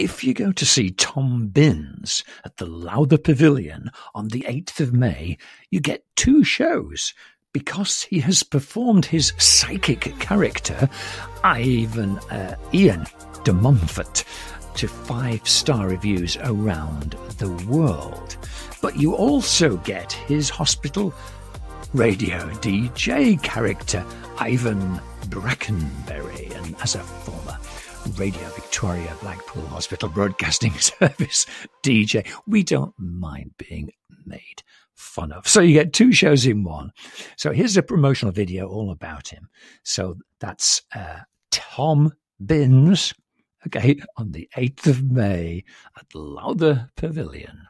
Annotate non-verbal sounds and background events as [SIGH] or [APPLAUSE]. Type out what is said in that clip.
if you go to see Tom Binns at the Lowther Pavilion on the 8th of May, you get two shows because he has performed his psychic character, Ivan uh, Ian D. Montfort, to five star reviews around the world. But you also get his hospital radio DJ character, Ivan Brackenbury, and as a former Radio Victoria Blackpool Hospital Broadcasting [LAUGHS] Service DJ, we don't mind being made fun of. So you get two shows in one. So here's a promotional video all about him. So that's uh, Tom Binns, okay, on the 8th of May at Lowther Pavilion.